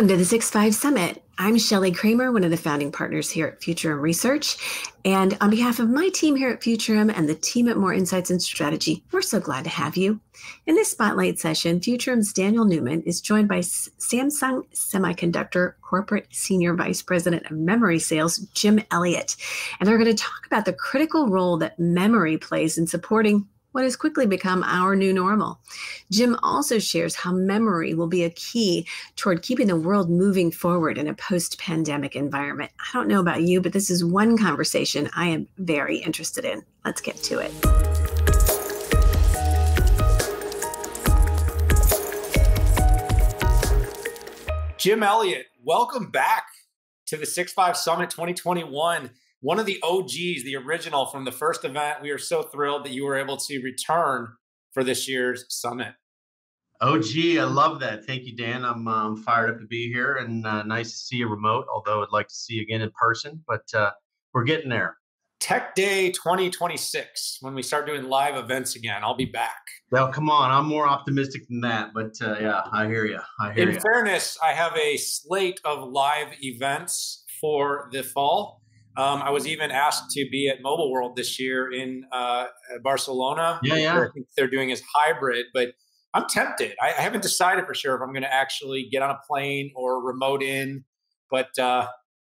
Welcome to the 6-5 Summit. I'm Shelly Kramer, one of the founding partners here at Futurum Research. And on behalf of my team here at Futurum and the team at Moor Insights and Strategy, we're so glad to have you. In this spotlight session, Futurum's Daniel Newman is joined by Samsung Semiconductor Corporate Senior Vice President of Memory Sales, Jim Elliott. And they're going to talk about the critical role that memory plays in supporting what has quickly become our new normal. Jim also shares how memory will be a key toward keeping the world moving forward in a post pandemic environment. I don't know about you, but this is one conversation I am very interested in. Let's get to it. Jim Elliott, welcome back to the 6 5 Summit 2021 one of the OGs, the original from the first event. We are so thrilled that you were able to return for this year's summit. OG, I love that. Thank you, Dan. I'm um, fired up to be here and uh, nice to see you remote, although I'd like to see you again in person, but uh, we're getting there. Tech Day 2026, when we start doing live events again, I'll be back. Well, come on. I'm more optimistic than that, but uh, yeah, I hear you. I hear In you. fairness, I have a slate of live events for the fall. Um, I was even asked to be at Mobile World this year in uh, Barcelona. Yeah, yeah. I think they're doing is hybrid, but I'm tempted. I, I haven't decided for sure if I'm going to actually get on a plane or remote in. But uh,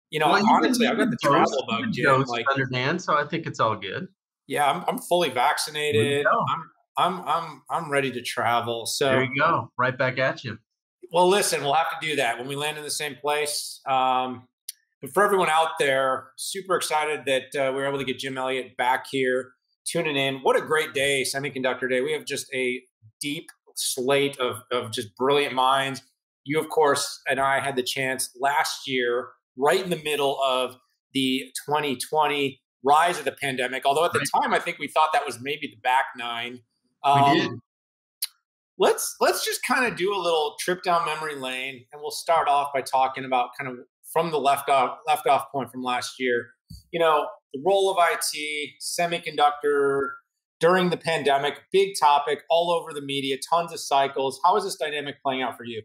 you know, well, honestly, I've got the travel bug, Jim. Like, understand, so I think it's all good. Yeah, I'm, I'm fully vaccinated. I'm, I'm I'm I'm ready to travel. So there you go, right back at you. Well, listen, we'll have to do that when we land in the same place. Um, but for everyone out there, super excited that uh, we are able to get Jim Elliott back here tuning in. What a great day, Semiconductor Day. We have just a deep slate of, of just brilliant minds. You, of course, and I had the chance last year, right in the middle of the 2020 rise of the pandemic. Although at the time, I think we thought that was maybe the back nine. Um, we did. Let's let's just kind of do a little trip down memory lane, and we'll start off by talking about kind of from the left off left off point from last year. You know, the role of IT, semiconductor during the pandemic, big topic all over the media, tons of cycles. How is this dynamic playing out for you?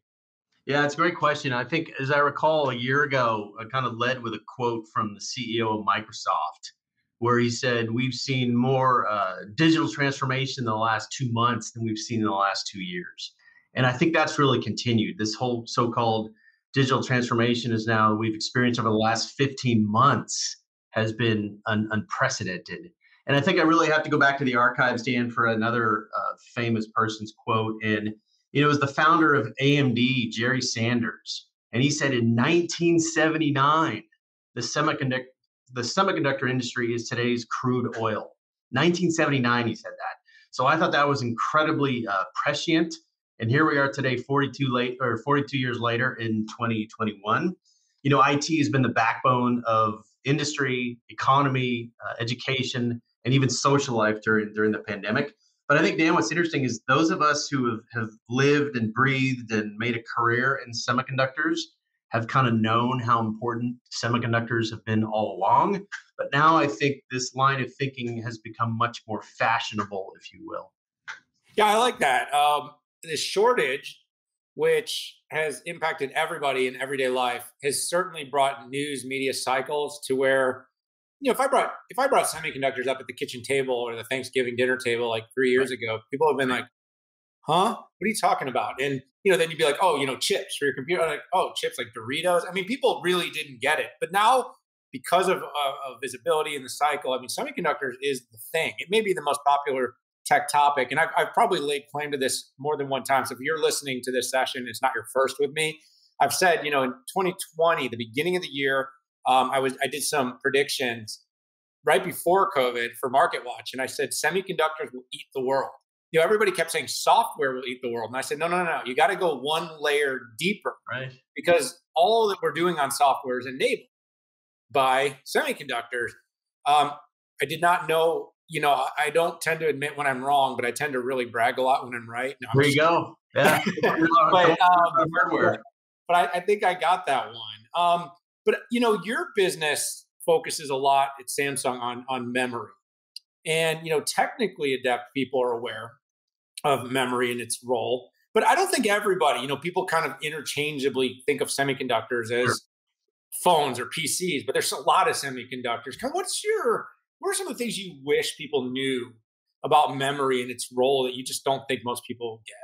Yeah, it's a great question. I think, as I recall, a year ago, I kind of led with a quote from the CEO of Microsoft, where he said, We've seen more uh, digital transformation in the last two months than we've seen in the last two years. And I think that's really continued. This whole so called digital transformation is now we've experienced over the last 15 months has been un- unprecedented. And I think I really have to go back to the archives, Dan, for another uh, famous person's quote. And it was the founder of AMD, Jerry Sanders. And he said in 1979, the semiconductor, the semiconductor industry is today's crude oil. 1979, he said that. So I thought that was incredibly uh, prescient and here we are today, 42 late or 42 years later in 2021. You know, IT has been the backbone of industry, economy, uh, education, and even social life during during the pandemic. But I think Dan, what's interesting is those of us who have, have lived and breathed and made a career in semiconductors have kind of known how important semiconductors have been all along. But now I think this line of thinking has become much more fashionable, if you will. Yeah, I like that. Um, this shortage, which has impacted everybody in everyday life, has certainly brought news media cycles to where, you know, if I brought if I brought semiconductors up at the kitchen table or the Thanksgiving dinner table like three years ago, people have been like, "Huh? What are you talking about?" And you know, then you'd be like, "Oh, you know, chips for your computer." like, "Oh, chips like Doritos." I mean, people really didn't get it, but now because of, uh, of visibility in the cycle, I mean, semiconductors is the thing. It may be the most popular tech topic. And I've, I've, probably laid claim to this more than one time. So if you're listening to this session, it's not your first with me. I've said, you know, in 2020, the beginning of the year, um, I was I did some predictions right before COVID for Market Watch, and I said semiconductors will eat the world. You know, everybody kept saying software will eat the world, and I said, no, no, no, no. You got to go one layer deeper, right? Because all that we're doing on software is enabled by semiconductors. Um, I did not know you know, I don't tend to admit when I'm wrong, but I tend to really brag a lot when I'm right. No, I'm there you go. Yeah. but, um, but I, I, think I got that one. Um, but you know, your business focuses a lot at Samsung on on memory, and you know, technically adept people are aware of memory and its role. but I don't think everybody, you know, people kind of interchangeably think of semiconductors as sure. phones or PCs, but there's a lot of semiconductors. What's your, what are some of the things you wish people knew about memory and its role that you just don't think most people get?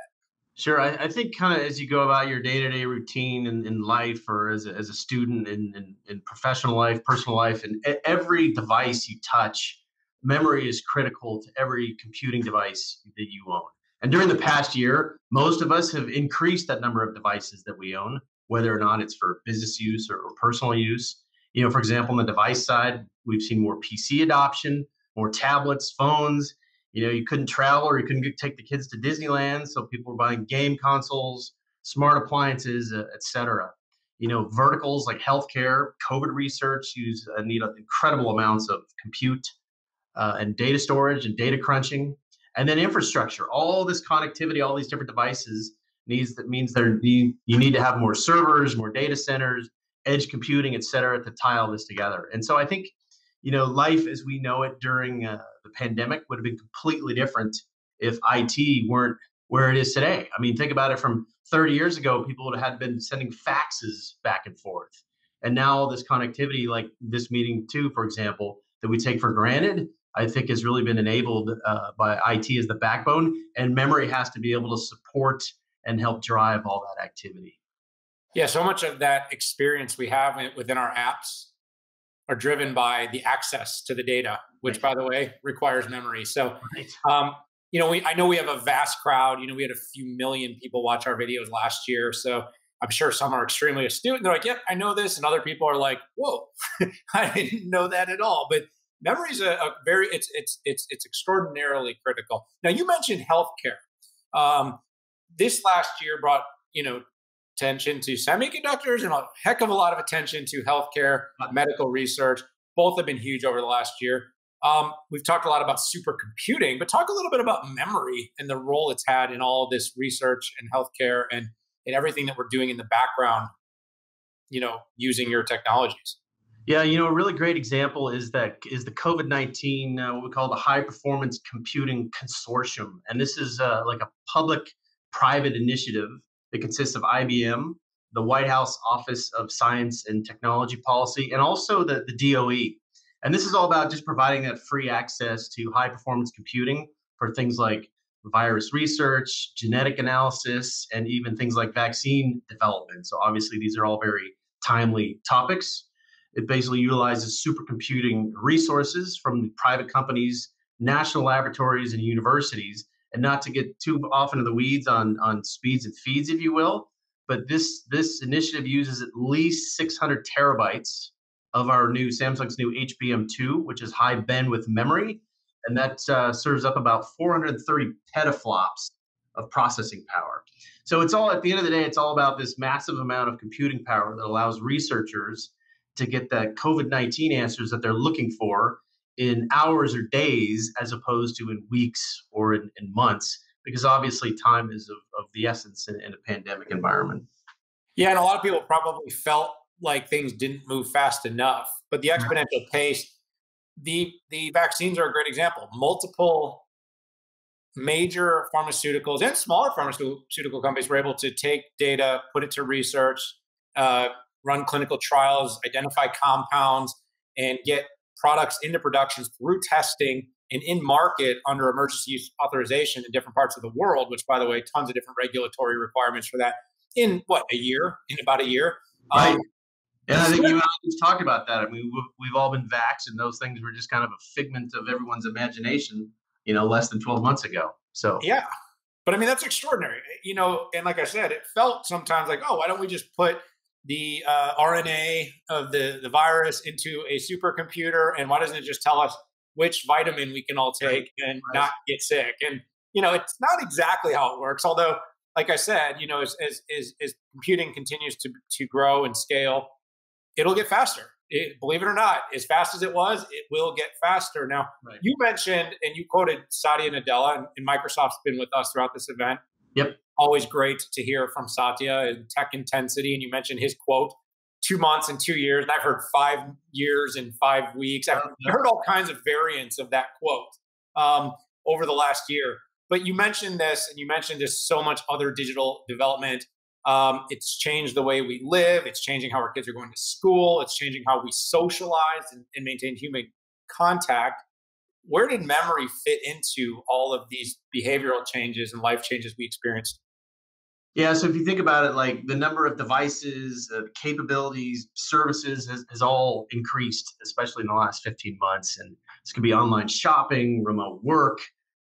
Sure. I, I think kind of as you go about your day to day routine in, in life or as a, as a student in, in, in professional life, personal life, and every device you touch, memory is critical to every computing device that you own. And during the past year, most of us have increased that number of devices that we own, whether or not it's for business use or, or personal use. You know, for example, on the device side, we've seen more PC adoption, more tablets, phones. You know, you couldn't travel or you couldn't get, take the kids to Disneyland, so people were buying game consoles, smart appliances, uh, etc. You know, verticals like healthcare, COVID research use uh, need incredible amounts of compute uh, and data storage and data crunching and then infrastructure all this connectivity all these different devices needs that means there need, you need to have more servers more data centers edge computing et cetera to tie all this together and so i think you know life as we know it during uh, the pandemic would have been completely different if it weren't where it is today i mean think about it from 30 years ago people would have been sending faxes back and forth and now all this connectivity like this meeting too for example that we take for granted I think has really been enabled uh, by IT as the backbone, and memory has to be able to support and help drive all that activity. Yeah, so much of that experience we have within our apps are driven by the access to the data, which, by the way, requires memory. So, um, you know, we I know we have a vast crowd. You know, we had a few million people watch our videos last year, so I'm sure some are extremely astute and they're like, "Yep, I know this," and other people are like, "Whoa, I didn't know that at all." But memory is a, a, very it's it's it's it's extraordinarily critical. Now you mentioned healthcare. Um, this last year brought you know attention to semiconductors and a heck of a lot of attention to healthcare, medical research. Both have been huge over the last year. Um, we've talked a lot about supercomputing, but talk a little bit about memory and the role it's had in all this research and healthcare and, and everything that we're doing in the background, you know, using your technologies. Yeah, you know, a really great example is that is the COVID nineteen uh, what we call the High Performance Computing Consortium, and this is uh, like a public-private initiative that consists of IBM, the White House Office of Science and Technology Policy, and also the the DOE. And this is all about just providing that free access to high performance computing for things like virus research, genetic analysis, and even things like vaccine development. So obviously, these are all very timely topics. It basically utilizes supercomputing resources from private companies, national laboratories, and universities. And not to get too often in the weeds on, on speeds and feeds, if you will, but this this initiative uses at least 600 terabytes of our new Samsung's new HBM2, which is high bandwidth memory, and that uh, serves up about 430 petaflops of processing power. So it's all at the end of the day, it's all about this massive amount of computing power that allows researchers to get the COVID 19 answers that they're looking for in hours or days as opposed to in weeks or in, in months, because obviously time is of, of the essence in, in a pandemic environment. Yeah, and a lot of people probably felt like things didn't move fast enough, but the exponential pace, the the vaccines are a great example. Multiple major pharmaceuticals and smaller pharmaceutical companies were able to take data, put it to research, uh, run clinical trials, identify compounds, and get products into production through testing and in market under emergency use authorization in different parts of the world, which, by the way, tons of different regulatory requirements for that in what, a year, in about a year. Right. Um, and I think you and I just talked about that. I mean, we've, we've all been vaxxed, and those things were just kind of a figment of everyone's imagination, you know, less than 12 months ago. So, yeah. But I mean, that's extraordinary. You know, and like I said, it felt sometimes like, oh, why don't we just put the uh, RNA of the, the virus into a supercomputer? And why doesn't it just tell us which vitamin we can all take and not get sick? And, you know, it's not exactly how it works. Although, like I said, you know, as, as, as, as computing continues to, to grow and scale, it'll get faster. It, believe it or not, as fast as it was, it will get faster. Now, right. you mentioned and you quoted Satya Nadella, and, and Microsoft's been with us throughout this event. Yep always great to hear from Satya and tech intensity. And you mentioned his quote, two months and two years. I've heard five years and five weeks. I've heard all kinds of variants of that quote um, over the last year. but you mentioned this, and you mentioned just so much other digital development. Um, it's changed the way we live. It's changing how our kids are going to school. It's changing how we socialize and, and maintain human contact. Where did memory fit into all of these behavioral changes and life changes we experienced? Yeah, so if you think about it, like the number of devices, uh, capabilities, services has, has all increased, especially in the last 15 months. And this could be online shopping, remote work,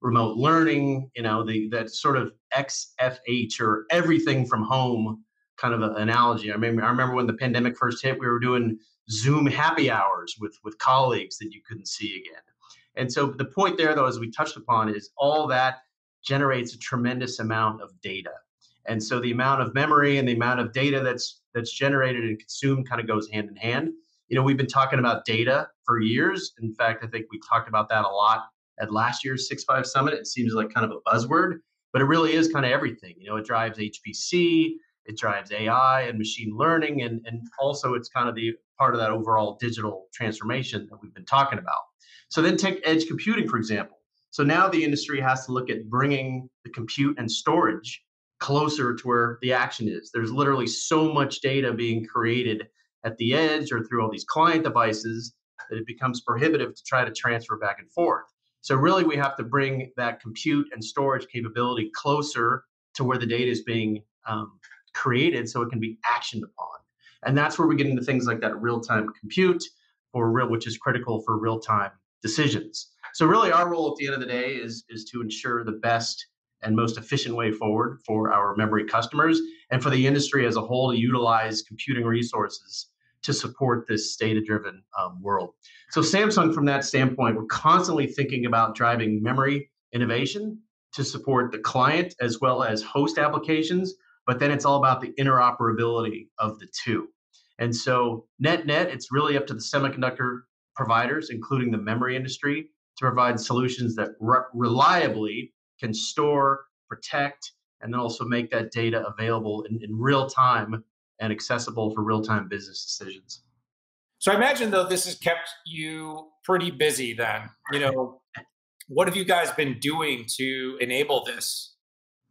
remote learning, you know, the that sort of XFH or everything from home kind of an analogy. I remember I remember when the pandemic first hit, we were doing Zoom happy hours with with colleagues that you couldn't see again. And so the point there though, as we touched upon, is all that generates a tremendous amount of data. And so the amount of memory and the amount of data that's that's generated and consumed kind of goes hand in hand. You know, we've been talking about data for years. In fact, I think we talked about that a lot at last year's Six Five Summit. It seems like kind of a buzzword, but it really is kind of everything. You know, it drives HPC, it drives AI and machine learning, and, and also it's kind of the part of that overall digital transformation that we've been talking about. So then take edge computing, for example. So now the industry has to look at bringing the compute and storage closer to where the action is. There's literally so much data being created at the edge or through all these client devices that it becomes prohibitive to try to transfer back and forth. So really, we have to bring that compute and storage capability closer to where the data is being um, created, so it can be actioned upon. And that's where we get into things like that real-time compute, or real, which is critical for real-time decisions. So really, our role at the end of the day is is to ensure the best and most efficient way forward for our memory customers and for the industry as a whole to utilize computing resources to support this data driven um, world. So, Samsung, from that standpoint, we're constantly thinking about driving memory innovation to support the client as well as host applications, but then it's all about the interoperability of the two. And so, net net, it's really up to the semiconductor providers, including the memory industry, to provide solutions that re- reliably can store, protect, and then also make that data available in, in real time and accessible for real-time business decisions. So I imagine though this has kept you pretty busy then. You know, what have you guys been doing to enable this?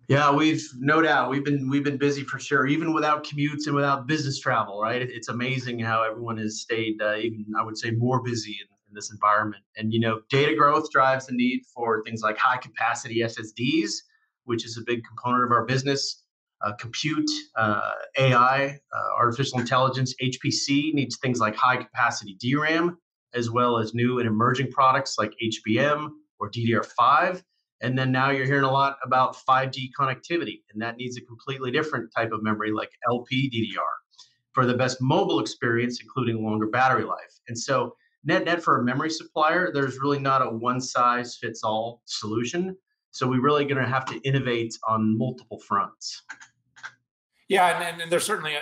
Yeah, we've no doubt we've been we've been busy for sure, even without commutes and without business travel. Right? It's amazing how everyone has stayed uh, even I would say more busy in, in this environment. And you know, data growth drives the need for things like high capacity SSDs, which is a big component of our business uh, compute, uh, AI, uh, artificial intelligence, HPC needs things like high capacity DRAM, as well as new and emerging products like HBM or DDR5. And then now you're hearing a lot about 5G connectivity, and that needs a completely different type of memory like LPDDR for the best mobile experience, including longer battery life. And so, net net for a memory supplier, there's really not a one size fits all solution. So, we're really going to have to innovate on multiple fronts. Yeah, and, and, there certainly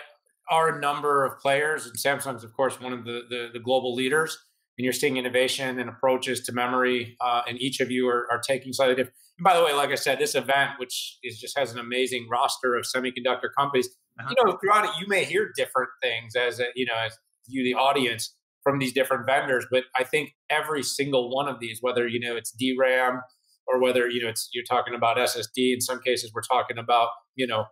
are a number of players, and Samsung's, of course, one of the, the, the global leaders. And you're seeing innovation and approaches to memory, uh, and each of you are, are taking slightly different. And by the way, like I said, this event, which is just has an amazing roster of semiconductor companies, uh-huh. you know, throughout it, you may hear different things as a, you know, as you, the audience, from these different vendors. But I think every single one of these, whether you know it's DRAM or whether you know it's you're talking about SSD, in some cases we're talking about you know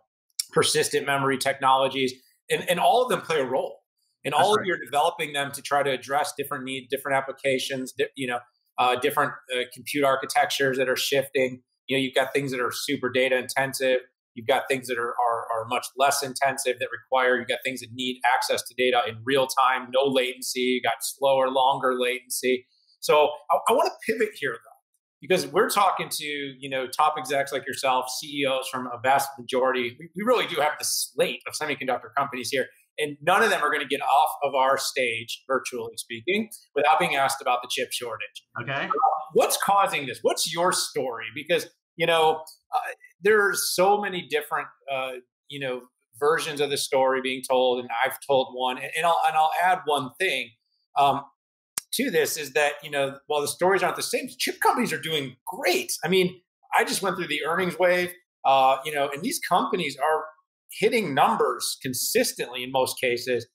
persistent memory technologies, and, and all of them play a role. And all right. of you are developing them to try to address different needs, different applications, you know, uh, different uh, compute architectures that are shifting. You know, you've got things that are super data intensive. You've got things that are, are, are much less intensive that require, you've got things that need access to data in real time, no latency. You got slower, longer latency. So I, I want to pivot here though because we're talking to you know top execs like yourself ceos from a vast majority we, we really do have the slate of semiconductor companies here and none of them are going to get off of our stage virtually speaking without being asked about the chip shortage okay what's causing this what's your story because you know uh, are so many different uh, you know versions of the story being told and i've told one and, and, I'll, and I'll add one thing um, to this is that you know while the stories aren't the same, chip companies are doing great. I mean, I just went through the earnings wave, uh, you know, and these companies are hitting numbers consistently in most cases.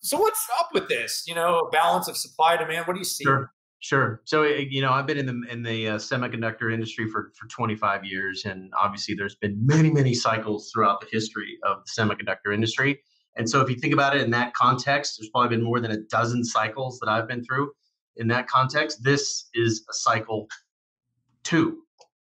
So what's up with this? You know, balance of supply demand. What do you see? Sure. Sure. So you know, I've been in the in the uh, semiconductor industry for for 25 years, and obviously, there's been many many cycles throughout the history of the semiconductor industry. And so, if you think about it in that context, there's probably been more than a dozen cycles that I've been through. In that context, this is a cycle two.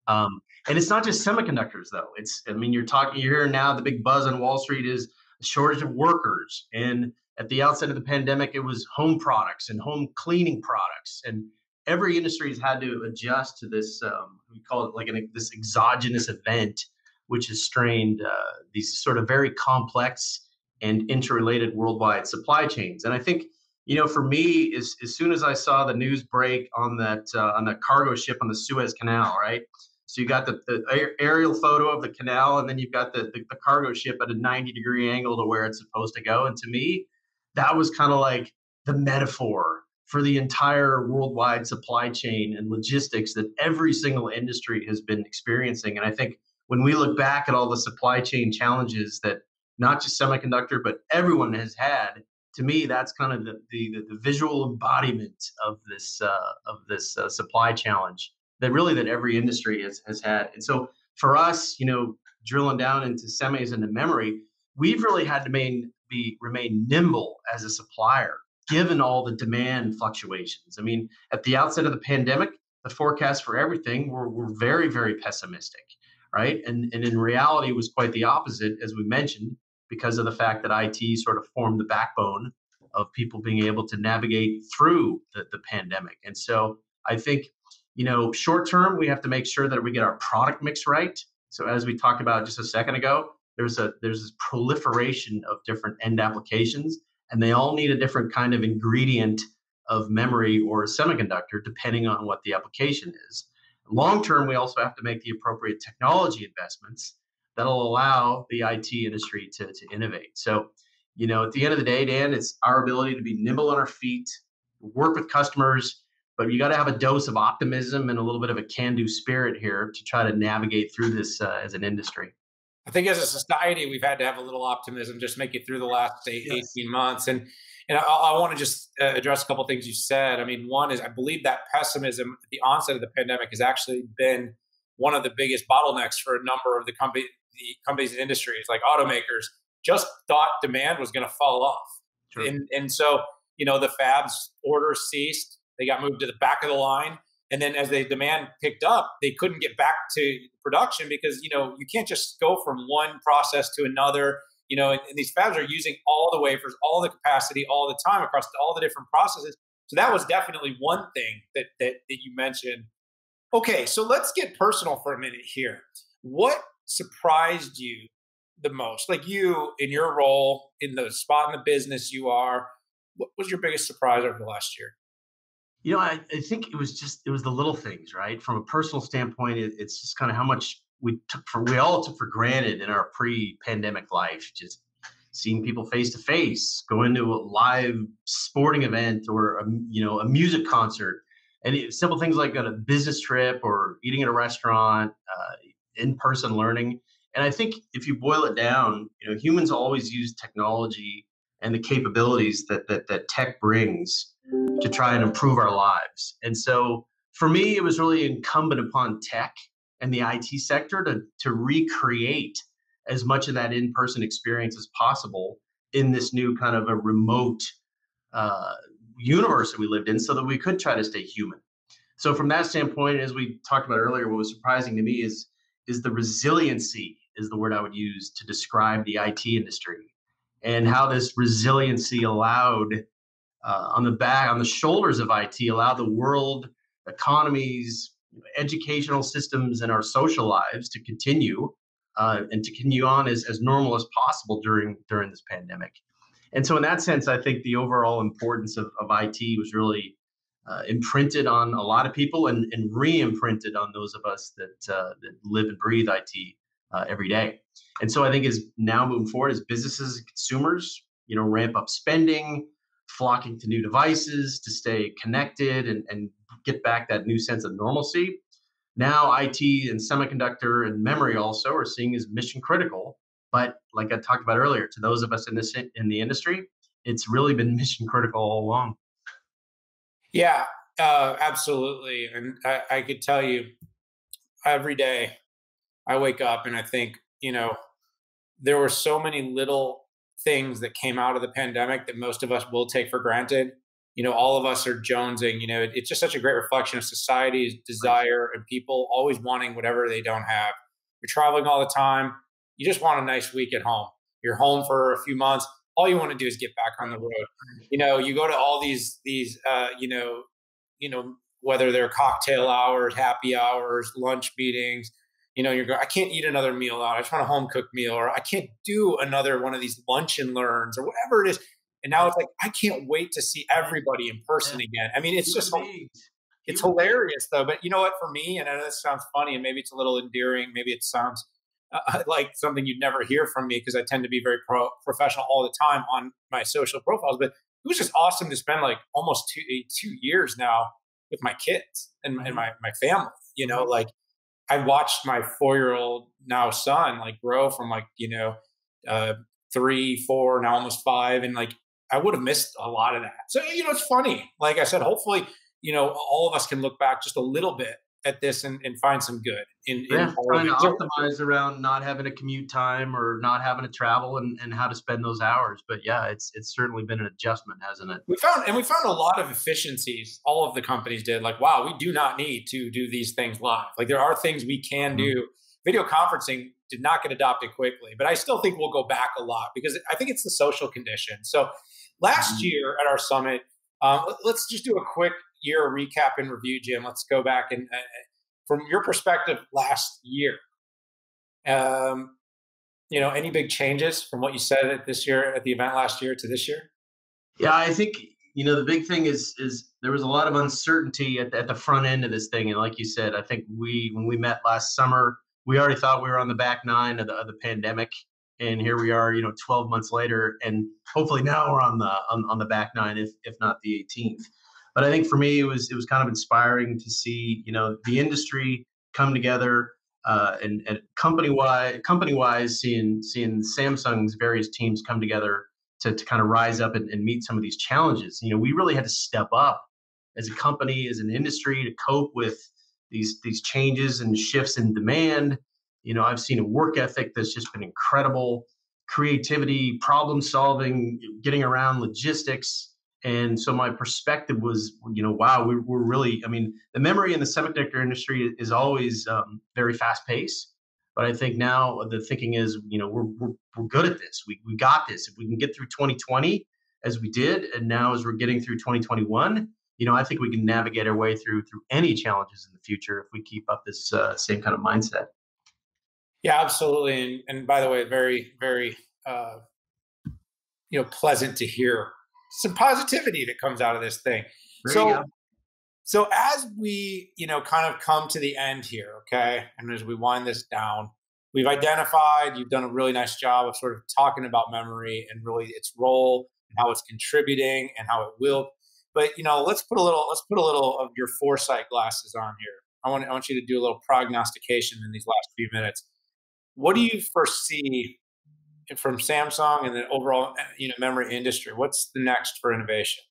Um, and it's not just semiconductors, though. It's I mean, you're talking. You're hearing now the big buzz on Wall Street is a shortage of workers and at the outset of the pandemic, it was home products and home cleaning products, and every industry has had to adjust to this. Um, we call it like an, this exogenous event, which has strained uh, these sort of very complex and interrelated worldwide supply chains. And I think, you know, for me, as, as soon as I saw the news break on that uh, on that cargo ship on the Suez Canal, right? So you got the, the aerial photo of the canal, and then you've got the, the, the cargo ship at a 90 degree angle to where it's supposed to go. And to me, that was kind of like the metaphor for the entire worldwide supply chain and logistics that every single industry has been experiencing. And I think when we look back at all the supply chain challenges that not just semiconductor, but everyone has had, to me, that's kind of the, the, the visual embodiment of this, uh, of this uh, supply challenge that really that every industry has, has had. And so for us, you know, drilling down into semis and the memory, we've really had to main, be remain nimble as a supplier given all the demand fluctuations. I mean, at the outset of the pandemic, the forecasts for everything were, were very, very pessimistic, right? And, and in reality, it was quite the opposite, as we mentioned, because of the fact that IT sort of formed the backbone of people being able to navigate through the, the pandemic. And so I think, you know, short term, we have to make sure that we get our product mix right. So as we talked about just a second ago, there's a there's this proliferation of different end applications and they all need a different kind of ingredient of memory or semiconductor depending on what the application is. Long term we also have to make the appropriate technology investments that'll allow the it industry to, to innovate. So you know at the end of the day dan it's our ability to be nimble on our feet work with customers but you got to have a dose of optimism and a little bit of a can-do spirit here to try to navigate through this uh, as an industry I think as a society, we've had to have a little optimism, just make it through the last eight, yes. 18 months. And and I, I want to just uh, address a couple things you said. I mean, one is I believe that pessimism at the onset of the pandemic has actually been one of the biggest bottlenecks for a number of the company, the companies and industries, like automakers, just thought demand was going to fall off. Sure. And, and so, you know, the fabs orders ceased. They got moved to the back of the line. And then as the demand picked up, they couldn't get back to production because, you know, you can't just go from one process to another. You know, and, and these fabs are using all the wafers, all the capacity, all the time across all the different processes. So that was definitely one thing that, that, that you mentioned. Okay, so let's get personal for a minute here. What surprised you the most? Like you in your role in the spot in the business you are, what was your biggest surprise over the last year? You know, I, I think it was just it was the little things, right? From a personal standpoint, it, it's just kind of how much we took for we all took for granted in our pre-pandemic life. Just seeing people face to face, going to a live sporting event or a, you know a music concert, and it, simple things like a business trip or eating at a restaurant, uh, in-person learning. And I think if you boil it down, you know, humans always use technology and the capabilities that that, that tech brings to try and improve our lives. And so for me, it was really incumbent upon tech and the IT sector to, to recreate as much of that in person experience as possible in this new kind of a remote uh, universe that we lived in so that we could try to stay human. So from that standpoint, as we talked about earlier, what was surprising to me is is the resiliency is the word I would use to describe the IT industry and how this resiliency allowed uh, on the back, on the shoulders of IT, allow the world, economies, educational systems, and our social lives to continue uh, and to continue on as, as normal as possible during during this pandemic. And so, in that sense, I think the overall importance of, of IT was really uh, imprinted on a lot of people and, and re-imprinted on those of us that uh, that live and breathe IT uh, every day. And so, I think as now moving forward, as businesses and consumers, you know, ramp up spending, flocking to new devices to stay connected and, and get back that new sense of normalcy. Now, IT and semiconductor and memory also are seeing as mission critical. But like I talked about earlier, to those of us in this in the industry, it's really been mission critical all along. Yeah, Uh, absolutely, and I, I could tell you every day I wake up and I think, you know, there were so many little things that came out of the pandemic that most of us will take for granted. You know, all of us are jonesing. You know, it, it's just such a great reflection of society's desire and people always wanting whatever they don't have. You're traveling all the time. You just want a nice week at home. You're home for a few months. All you want to do is get back on the road. You know, you go to all these these uh, you know, you know, whether they're cocktail hours, happy hours, lunch meetings, you know, you're going, I can't eat another meal out. I just want a home cooked meal, or I can't do another one of these lunch and learns, or whatever it is. And now it's like, I can't wait to see everybody in person again. I mean, it's just, it's hilarious though. But you know what, for me, and I know this sounds funny and maybe it's a little endearing, maybe it sounds uh, like something you'd never hear from me because I tend to be very pro- professional all the time on my social profiles. But it was just awesome to spend like almost two, eh, two years now with my kids and, and mm-hmm. my, my family, you know, like I watched my four year old now son like grow from like, you know, uh, three, four, now almost five. And like, I would have missed a lot of that. So, you know, it's funny. Like I said, hopefully, you know, all of us can look back just a little bit at this and, and find some good in, yeah, in trying to optimize around not having a commute time or not having to travel and, and how to spend those hours. But yeah, it's it's certainly been an adjustment, hasn't it? We found and we found a lot of efficiencies. All of the companies did. Like, wow, we do not need to do these things live. Like there are things we can mm-hmm. do. Video conferencing did not get adopted quickly, but I still think we'll go back a lot because I think it's the social condition. So last mm-hmm. year at our summit, um, let's just do a quick year recap and review, Jim. Let's go back and uh, from your perspective last year. Um, you know, any big changes from what you said at this year at the event last year to this year? Yeah, I think you know the big thing is is there was a lot of uncertainty at, at the front end of this thing, and like you said, I think we when we met last summer, we already thought we were on the back nine of the, of the pandemic, and here we are, you know, 12 months later, and hopefully now we're on the on, on the back nine, if if not the 18th. But I think for me, it was it was kind of inspiring to see you know the industry come together uh, and, and company wise company wise seeing seeing Samsung's various teams come together to, to kind of rise up and, and meet some of these challenges. You know, we really had to step up as a company, as an industry, to cope with these these changes and shifts in demand. You know, I've seen a work ethic that's just been incredible, creativity, problem solving, getting around logistics. And so my perspective was, you know, wow, we're, we're really, I mean, the memory in the semiconductor industry is always um, very fast paced. But I think now the thinking is, you know, we're, we're, we're good at this. We, we got this. If we can get through 2020 as we did, and now as we're getting through 2021, you know, I think we can navigate our way through through any challenges in the future if we keep up this uh, same kind of mindset. Yeah, absolutely. And, and by the way, very, very, uh, you know, pleasant to hear some positivity that comes out of this thing. There so, so as we, you know, kind of come to the end here, okay, and as we wind this down, we've identified. You've done a really nice job of sort of talking about memory and really its role and how it's contributing and how it will. But you know, let's put a little let's put a little of your foresight glasses on here. I want I want you to do a little prognostication in these last few minutes. What do you foresee from Samsung and the overall eh, you know memory industry? What's the next for innovation?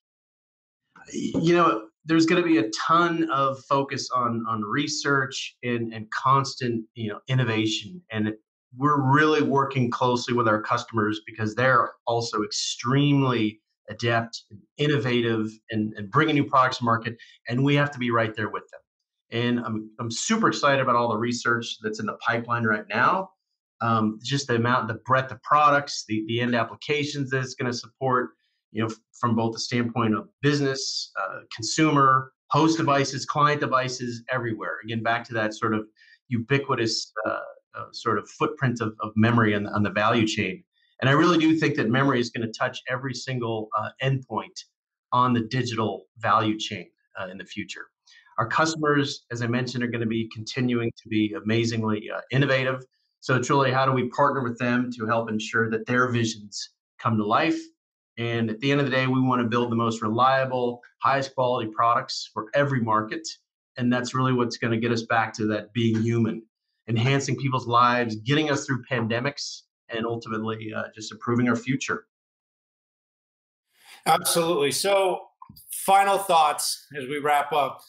You know, there's going to be a ton of focus on on research and and constant you know innovation, and we're really working closely with our customers because they're also extremely adept and innovative and, and bringing new products to market and we have to be right there with them and I'm, I'm super excited about all the research that's in the pipeline right now um, just the amount, the breadth of products, the, the end applications that it's going to support, you know, from both the standpoint of business, uh, consumer, host devices, client devices, everywhere. Again, back to that sort of ubiquitous uh, uh, sort of footprint of, of memory on the, on the value chain. And I really do think that memory is going to touch every single uh, endpoint on the digital value chain uh, in the future. Our customers, as I mentioned, are going to be continuing to be amazingly uh, innovative. So it's really how do we partner with them to help ensure that their visions come to life. And at the end of the day, we want to build the most reliable, highest quality products for every market. And that's really what's going to get us back to that being human, enhancing people's lives, getting us through pandemics, and ultimately uh, just improving our future. Absolutely. So, final thoughts as we wrap up.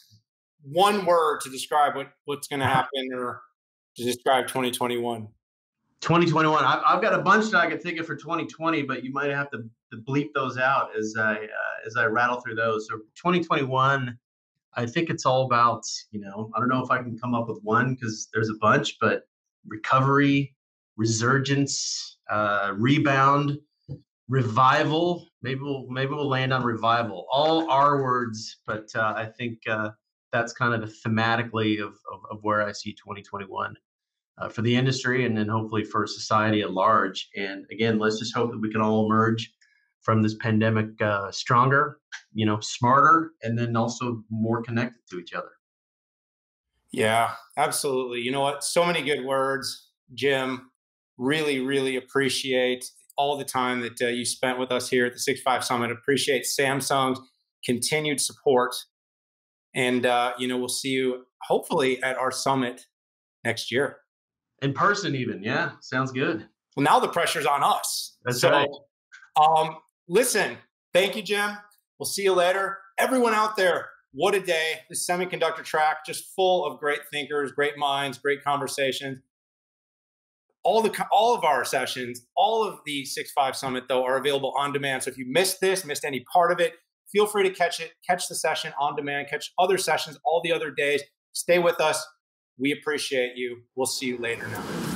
One word to describe what, what's going to happen or to describe 2021. 2021. I've, I've got a bunch that I could think of for 2020, but you might have to, bleep those out as I uh, as I rattle through those. So 2021, I think it's all about you know I don't know if I can come up with one because there's a bunch, but recovery, resurgence, uh, rebound, revival. Maybe we'll maybe we'll land on revival. All R words, but uh, I think uh, that's kind of the thematically of, of, of where I see 2021 uh, for the industry and then hopefully for society at large. And again, let's just hope that we can all emerge from this pandemic uh, stronger, you know, smarter, and then also more connected to each other. Yeah, absolutely. You know what? So many good words, Jim. Really, really appreciate all the time that uh, you spent with us here at the Six Five Summit. Appreciate Samsung's continued support, and uh, you know we'll see you hopefully at our summit next year in person. Even yeah, sounds good. Well, now the pressure's on us. That's so, right. Um, listen, thank you, Jim. We'll see you later. Everyone out there, what a day. The semiconductor track, just full of great thinkers, great minds, great conversations all the all of our sessions, all of the Six Five Summit though are available on demand. So if you missed this, missed any part of it, feel free to catch it, catch the session on demand, catch other sessions all the other days. Stay with us. We appreciate you. We'll see you later now.